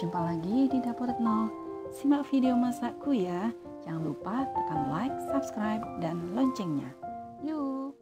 Jumpa lagi di Dapur Retno. Simak video masakku ya. Jangan lupa tekan like, subscribe, dan loncengnya. Yuk!